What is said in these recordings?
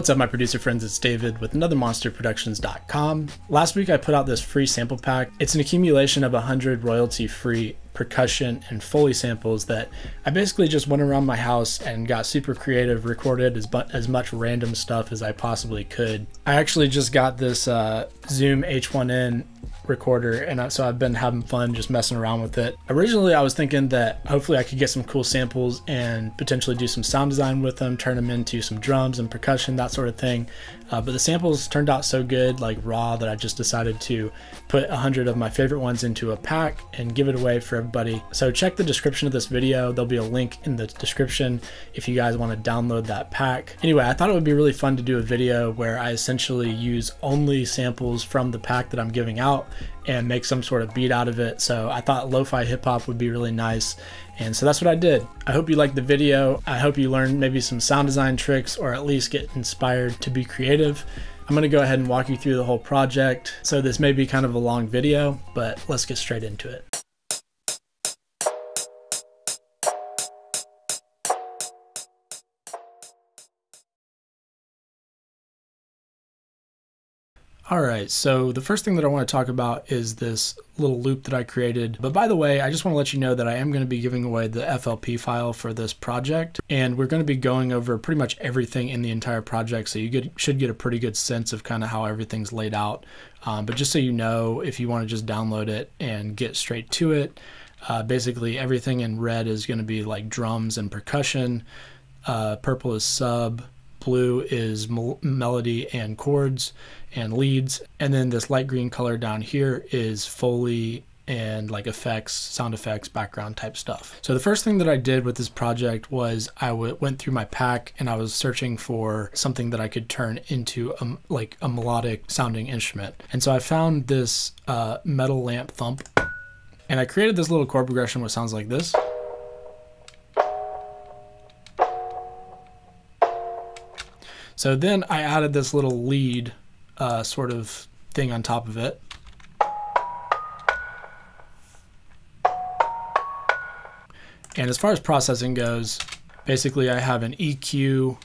What's up, my producer friends? It's David with another MonsterProductions.com. Last week I put out this free sample pack. It's an accumulation of 100 royalty free percussion and Foley samples that I basically just went around my house and got super creative, recorded as, as much random stuff as I possibly could. I actually just got this uh, Zoom H1N recorder and so I've been having fun just messing around with it. Originally I was thinking that hopefully I could get some cool samples and potentially do some sound design with them, turn them into some drums and percussion, that sort of thing. Uh, but the samples turned out so good, like raw, that I just decided to put a hundred of my favorite ones into a pack and give it away for everybody. So check the description of this video. There'll be a link in the description if you guys want to download that pack. Anyway, I thought it would be really fun to do a video where I essentially use only samples from the pack that I'm giving out and make some sort of beat out of it. So I thought lo-fi hip hop would be really nice. And so that's what I did. I hope you liked the video. I hope you learned maybe some sound design tricks or at least get inspired to be creative. I'm gonna go ahead and walk you through the whole project. So this may be kind of a long video, but let's get straight into it. All right, so the first thing that I want to talk about is this little loop that I created. But by the way, I just want to let you know that I am going to be giving away the FLP file for this project. And we're going to be going over pretty much everything in the entire project. So you get, should get a pretty good sense of kind of how everything's laid out. Um, but just so you know, if you want to just download it and get straight to it, uh, basically everything in red is going to be like drums and percussion. Uh, purple is sub, blue is melody and chords and leads. And then this light green color down here is Foley and like effects, sound effects, background type stuff. So the first thing that I did with this project was I went through my pack and I was searching for something that I could turn into a, like a melodic sounding instrument. And so I found this uh, metal lamp thump and I created this little chord progression which sounds like this. So then I added this little lead uh, sort of thing on top of it. And as far as processing goes, basically I have an EQ,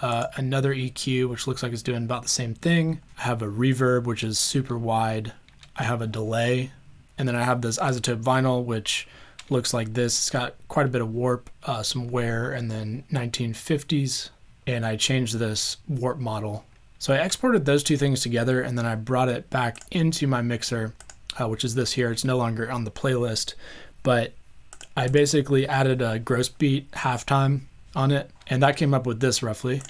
uh, another EQ, which looks like it's doing about the same thing. I have a reverb, which is super wide. I have a delay. And then I have this iZotope vinyl, which looks like this. It's got quite a bit of warp, uh, some wear, and then 1950s and I changed this warp model. So I exported those two things together and then I brought it back into my mixer, uh, which is this here. It's no longer on the playlist, but I basically added a gross beat halftime on it and that came up with this roughly.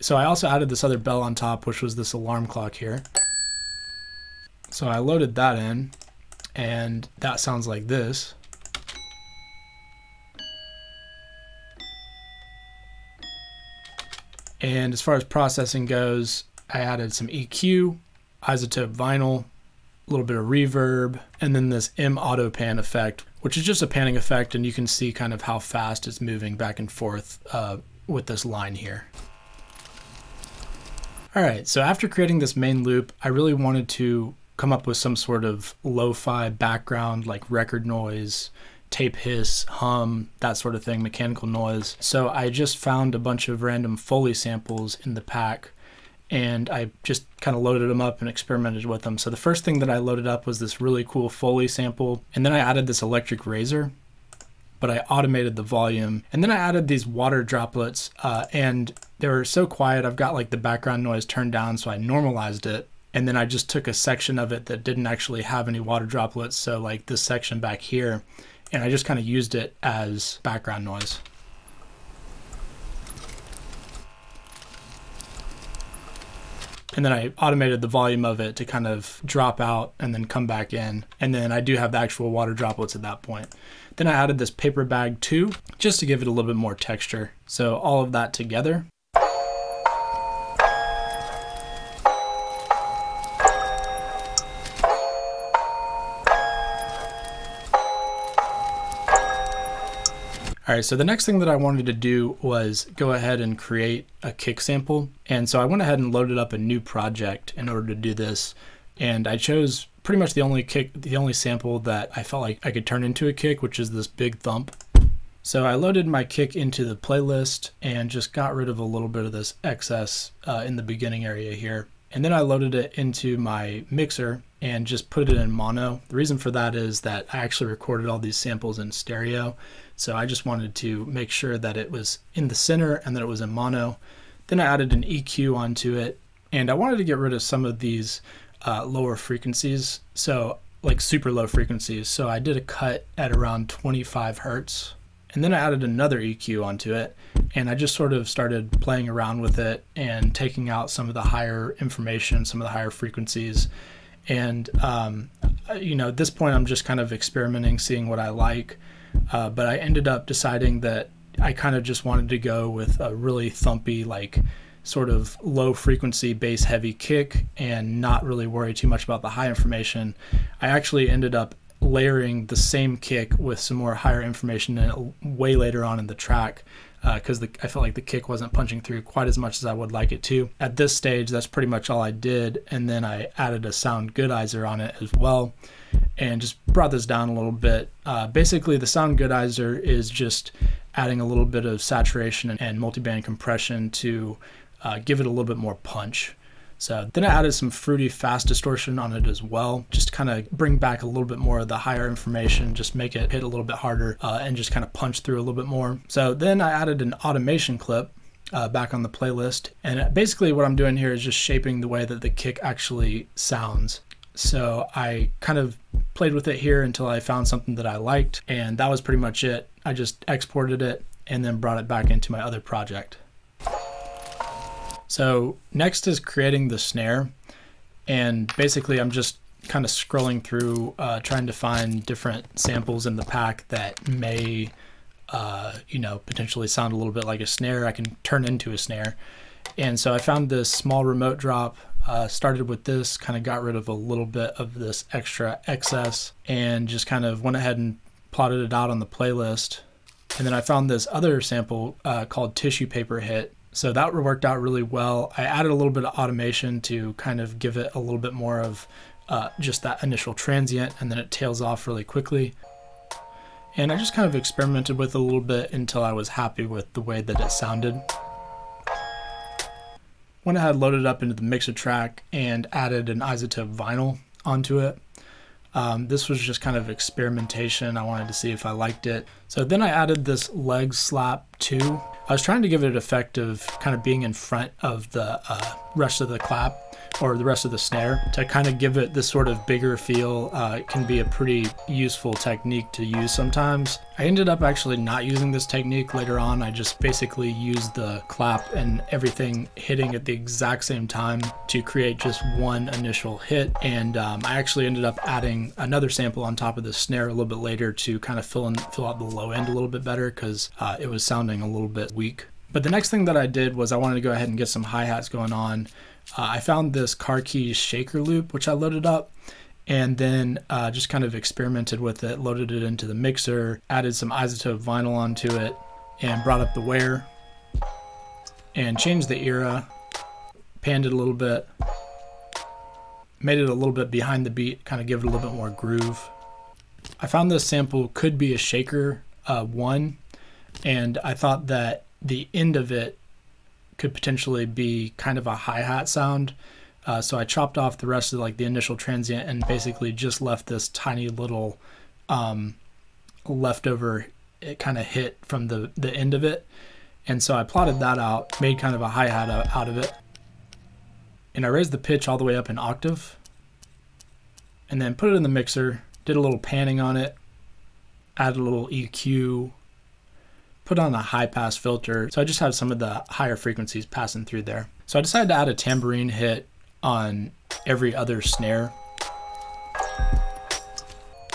So I also added this other bell on top, which was this alarm clock here. So I loaded that in and that sounds like this. And as far as processing goes, I added some EQ, iZotope vinyl, a little bit of reverb, and then this MAutoPan effect, which is just a panning effect, and you can see kind of how fast it's moving back and forth uh, with this line here. All right, so after creating this main loop, I really wanted to come up with some sort of lo-fi background like record noise, tape hiss, hum, that sort of thing, mechanical noise. So I just found a bunch of random Foley samples in the pack and I just kind of loaded them up and experimented with them. So the first thing that I loaded up was this really cool Foley sample, and then I added this electric razor, but I automated the volume, and then I added these water droplets, uh, and they were so quiet. I've got like the background noise turned down, so I normalized it, and then I just took a section of it that didn't actually have any water droplets. So like this section back here, and I just kind of used it as background noise. And then I automated the volume of it to kind of drop out and then come back in. And then I do have the actual water droplets at that point. Then I added this paper bag too, just to give it a little bit more texture. So all of that together All right, so the next thing that I wanted to do was go ahead and create a kick sample. And so I went ahead and loaded up a new project in order to do this. And I chose pretty much the only kick, the only sample that I felt like I could turn into a kick, which is this big thump. So I loaded my kick into the playlist and just got rid of a little bit of this excess uh, in the beginning area here. And then I loaded it into my mixer and just put it in mono. The reason for that is that I actually recorded all these samples in stereo. So I just wanted to make sure that it was in the center and that it was in mono. Then I added an EQ onto it and I wanted to get rid of some of these uh, lower frequencies. So like super low frequencies. So I did a cut at around 25 hertz and then I added another EQ onto it and I just sort of started playing around with it and taking out some of the higher information, some of the higher frequencies. And, um, you know, at this point, I'm just kind of experimenting, seeing what I like. Uh, but I ended up deciding that I kind of just wanted to go with a really thumpy, like, sort of low frequency bass heavy kick and not really worry too much about the high information. I actually ended up layering the same kick with some more higher information in it way later on in the track because uh, I felt like the kick wasn't punching through quite as much as I would like it to. At this stage, that's pretty much all I did, and then I added a Soundgoodizer on it as well, and just brought this down a little bit. Uh, basically, the Soundgoodizer is just adding a little bit of saturation and multiband compression to uh, give it a little bit more punch. So then I added some fruity fast distortion on it as well, just to kind of bring back a little bit more of the higher information, just make it hit a little bit harder uh, and just kind of punch through a little bit more. So then I added an automation clip uh, back on the playlist. And basically what I'm doing here is just shaping the way that the kick actually sounds. So I kind of played with it here until I found something that I liked. And that was pretty much it. I just exported it and then brought it back into my other project. So next is creating the snare. And basically I'm just kind of scrolling through uh, trying to find different samples in the pack that may, uh, you know, potentially sound a little bit like a snare. I can turn into a snare. And so I found this small remote drop, uh, started with this, kind of got rid of a little bit of this extra excess and just kind of went ahead and plotted it out on the playlist. And then I found this other sample uh, called Tissue Paper Hit so that worked out really well. I added a little bit of automation to kind of give it a little bit more of uh, just that initial transient and then it tails off really quickly. And I just kind of experimented with it a little bit until I was happy with the way that it sounded. Went ahead, loaded up into the mixer track and added an iZotope vinyl onto it. Um, this was just kind of experimentation. I wanted to see if I liked it. So then I added this leg slap too. I was trying to give it an effect of kind of being in front of the uh, rest of the clap or the rest of the snare to kind of give it this sort of bigger feel. Uh, it can be a pretty useful technique to use sometimes. I ended up actually not using this technique later on. I just basically used the clap and everything hitting at the exact same time to create just one initial hit. And um, I actually ended up adding another sample on top of the snare a little bit later to kind of fill in fill out the low end a little bit better because uh, it was sounding a little bit weak. But the next thing that I did was I wanted to go ahead and get some hi-hats going on uh, I found this car keys shaker loop, which I loaded up and then uh, just kind of experimented with it, loaded it into the mixer, added some iZotope vinyl onto it, and brought up the wear and changed the era, panned it a little bit, made it a little bit behind the beat, kind of give it a little bit more groove. I found this sample could be a shaker uh, one, and I thought that the end of it could potentially be kind of a hi-hat sound. Uh, so I chopped off the rest of like the initial transient and basically just left this tiny little um, leftover it kind of hit from the, the end of it. And so I plotted that out, made kind of a hi-hat out of it. And I raised the pitch all the way up an octave and then put it in the mixer, did a little panning on it, added a little EQ, put on a high pass filter. So I just have some of the higher frequencies passing through there. So I decided to add a tambourine hit on every other snare.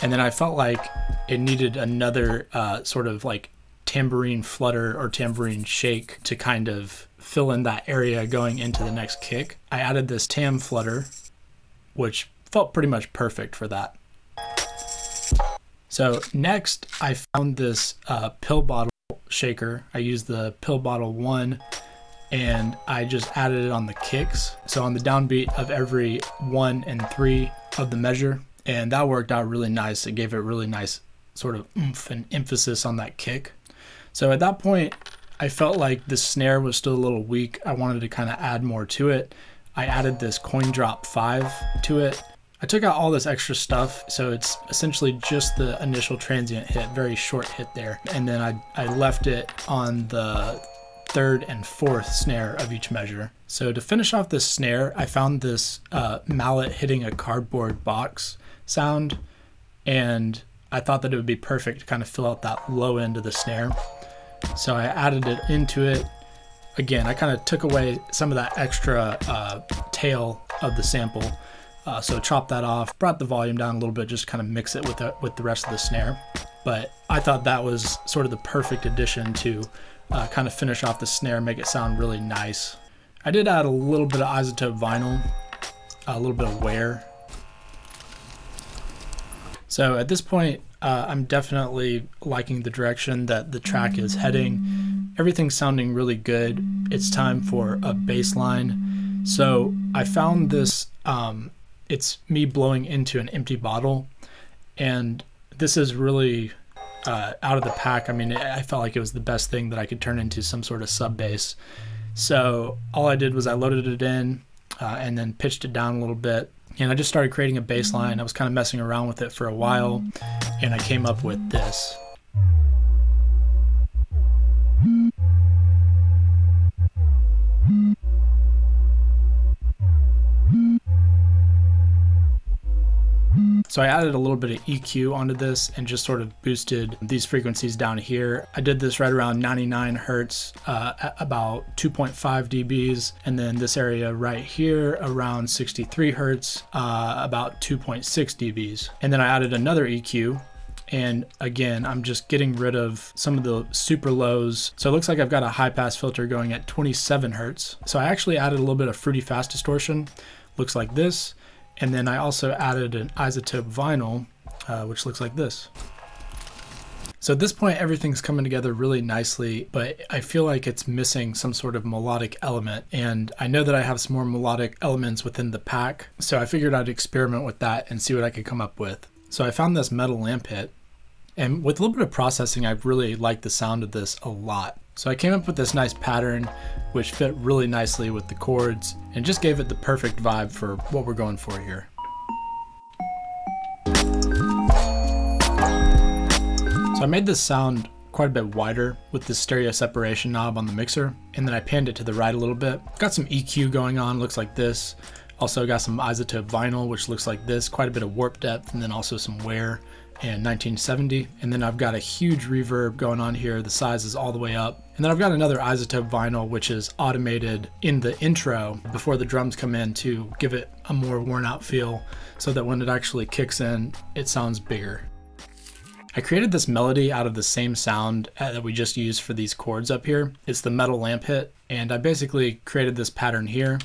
And then I felt like it needed another uh, sort of like tambourine flutter or tambourine shake to kind of fill in that area going into the next kick. I added this tam flutter, which felt pretty much perfect for that. So next I found this uh, pill bottle shaker. I used the pill bottle one and I just added it on the kicks. So on the downbeat of every one and three of the measure. And that worked out really nice. It gave it really nice sort of oomph and emphasis on that kick. So at that point, I felt like the snare was still a little weak. I wanted to kind of add more to it. I added this coin drop 5 to it. I took out all this extra stuff, so it's essentially just the initial transient hit, very short hit there. And then I, I left it on the third and fourth snare of each measure. So to finish off this snare, I found this uh, mallet hitting a cardboard box sound, and I thought that it would be perfect to kind of fill out that low end of the snare. So I added it into it. Again, I kind of took away some of that extra uh, tail of the sample. Uh, so chopped that off, brought the volume down a little bit, just kind of mix it with the, with the rest of the snare. But I thought that was sort of the perfect addition to uh, kind of finish off the snare, make it sound really nice. I did add a little bit of iZotope vinyl, a little bit of wear. So at this point, uh, I'm definitely liking the direction that the track is heading. Everything's sounding really good. It's time for a bass line. So I found this, um, it's me blowing into an empty bottle. And this is really uh, out of the pack. I mean, I felt like it was the best thing that I could turn into some sort of sub bass. So all I did was I loaded it in uh, and then pitched it down a little bit. And I just started creating a bass line. I was kind of messing around with it for a while and I came up with this. So I added a little bit of EQ onto this and just sort of boosted these frequencies down here. I did this right around 99 hertz, uh, about 2.5 dBs, and then this area right here around 63 hertz, uh, about 2.6 dBs. And then I added another EQ and again, I'm just getting rid of some of the super lows. So it looks like I've got a high pass filter going at 27 hertz. So I actually added a little bit of fruity fast distortion. Looks like this. And then I also added an iZotope vinyl, uh, which looks like this. So at this point, everything's coming together really nicely, but I feel like it's missing some sort of melodic element. And I know that I have some more melodic elements within the pack, so I figured I'd experiment with that and see what I could come up with. So I found this metal lamp hit, and with a little bit of processing, I really liked the sound of this a lot. So I came up with this nice pattern which fit really nicely with the chords and just gave it the perfect vibe for what we're going for here. So I made this sound quite a bit wider with the stereo separation knob on the mixer and then I panned it to the right a little bit. Got some EQ going on, looks like this. Also got some iZotope vinyl which looks like this, quite a bit of warp depth and then also some wear and 1970. And then I've got a huge reverb going on here. The size is all the way up. And then I've got another iZotope vinyl, which is automated in the intro before the drums come in to give it a more worn out feel so that when it actually kicks in, it sounds bigger. I created this melody out of the same sound uh, that we just used for these chords up here. It's the metal lamp hit, and I basically created this pattern here.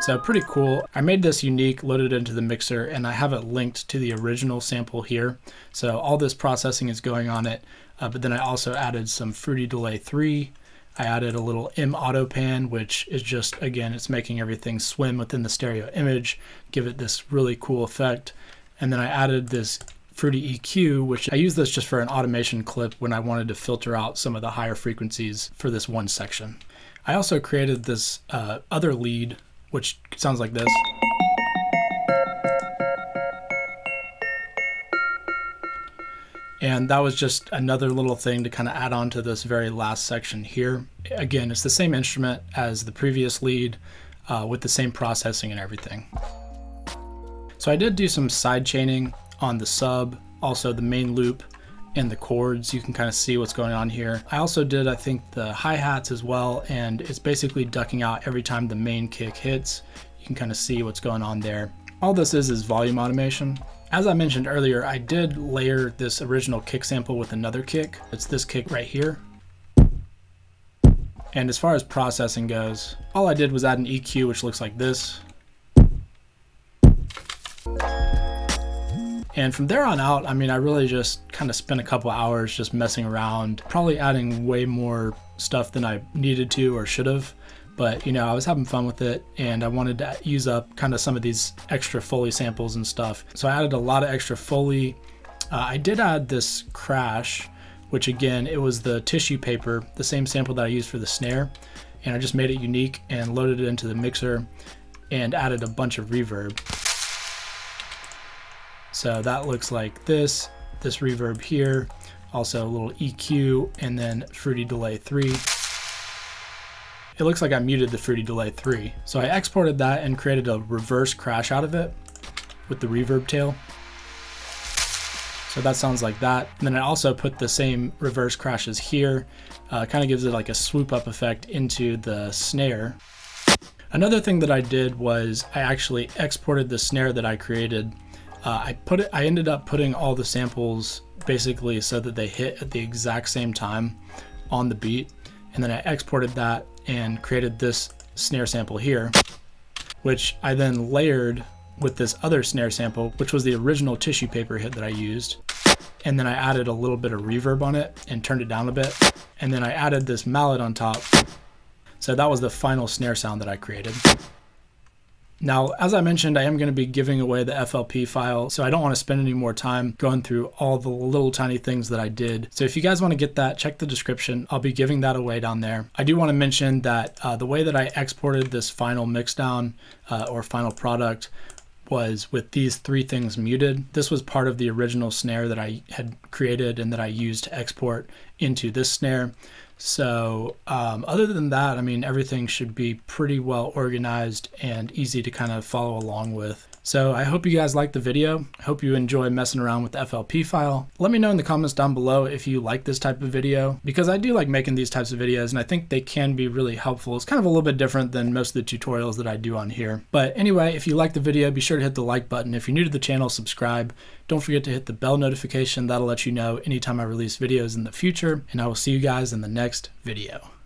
So pretty cool. I made this unique, loaded into the mixer, and I have it linked to the original sample here. So all this processing is going on it, uh, but then I also added some Fruity Delay 3. I added a little MAutoPan, which is just, again, it's making everything swim within the stereo image, give it this really cool effect. And then I added this Fruity EQ, which I use this just for an automation clip when I wanted to filter out some of the higher frequencies for this one section. I also created this uh, other lead which sounds like this. And that was just another little thing to kind of add on to this very last section here. Again, it's the same instrument as the previous lead uh, with the same processing and everything. So I did do some side chaining on the sub, also the main loop, and the chords. You can kind of see what's going on here. I also did, I think, the hi-hats as well, and it's basically ducking out every time the main kick hits. You can kind of see what's going on there. All this is is volume automation. As I mentioned earlier, I did layer this original kick sample with another kick. It's this kick right here. And as far as processing goes, all I did was add an EQ, which looks like this. And from there on out, I mean, I really just kind of spent a couple hours just messing around, probably adding way more stuff than I needed to or should have. but you know, I was having fun with it and I wanted to use up kind of some of these extra Foley samples and stuff. So I added a lot of extra Foley. Uh, I did add this crash, which again, it was the tissue paper, the same sample that I used for the snare. And I just made it unique and loaded it into the mixer and added a bunch of reverb. So that looks like this, this reverb here, also a little EQ, and then Fruity Delay 3. It looks like I muted the Fruity Delay 3. So I exported that and created a reverse crash out of it with the reverb tail. So that sounds like that. And then I also put the same reverse crashes here. Uh, kind of gives it like a swoop up effect into the snare. Another thing that I did was I actually exported the snare that I created. Uh, I put it. I ended up putting all the samples basically so that they hit at the exact same time on the beat, and then I exported that and created this snare sample here, which I then layered with this other snare sample, which was the original tissue paper hit that I used. And then I added a little bit of reverb on it and turned it down a bit. And then I added this mallet on top so that was the final snare sound that I created. Now, as I mentioned, I am going to be giving away the FLP file, so I don't want to spend any more time going through all the little tiny things that I did. So if you guys want to get that, check the description. I'll be giving that away down there. I do want to mention that uh, the way that I exported this final mixdown uh, or final product was with these three things muted. This was part of the original snare that I had created and that I used to export into this snare. So, um, other than that, I mean, everything should be pretty well organized and easy to kind of follow along with. So I hope you guys liked the video. Hope you enjoy messing around with the FLP file. Let me know in the comments down below if you like this type of video because I do like making these types of videos and I think they can be really helpful. It's kind of a little bit different than most of the tutorials that I do on here. But anyway, if you like the video, be sure to hit the like button. If you're new to the channel, subscribe. Don't forget to hit the bell notification. That'll let you know anytime I release videos in the future. And I will see you guys in the next video.